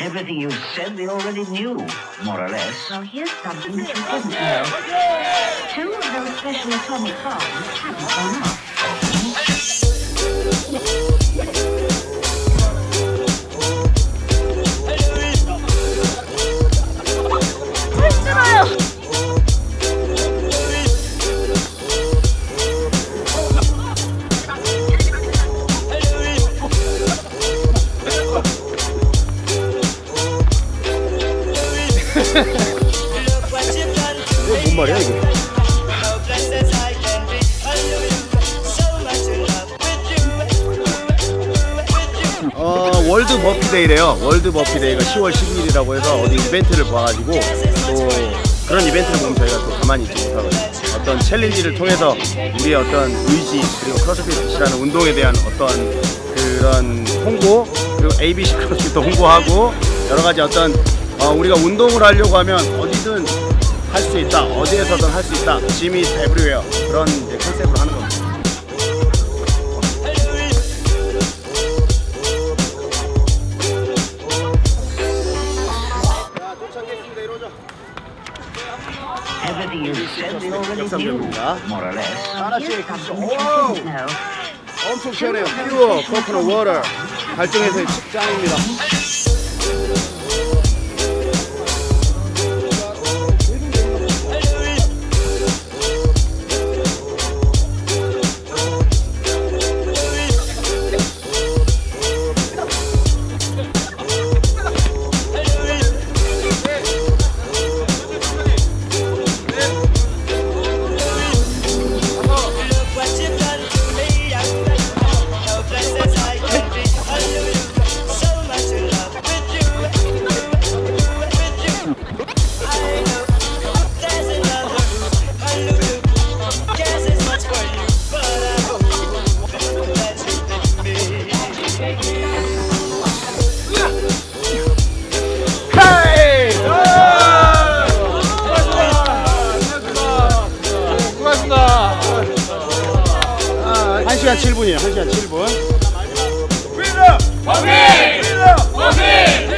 Everything you said they already knew, more or less. Well, here's something that you didn't know. Two of those special atomic bombs haven't gone off. 이거 뭔 말이야 이거? 어 world burpee day래요. world burpee day가 10월 12일이라고 해서 어디 이벤트를 봐가지고 또 그런 이벤트를 보면 저희가 또 가만히 있지 못하거든요. 어떤 챌린지를 통해서 우리의 어떤 의지 그리고 크로스핏이라는 운동에 대한 어떤 그런 홍보 그리고 ABC 크로스핏도 홍보하고 여러 가지 어떤 어, 우리가 운동을 하려고 하면 어디든 할 수 있다 어디에서든 할 수 있다 짐이 에브리웨어 그런 이제 컨셉으로 하는 겁니다. 자 도착했습니다 이러죠. Everything you said they already 역삼 knew, 전문가. more or less. Well, 하나씩 오! 엄청 시원해요. 퓨어 코코넛 워터 발정에서의 짱입니다. 1시간 7분이에요. 1시간 7분. 위드! 버피! 위드! 버피!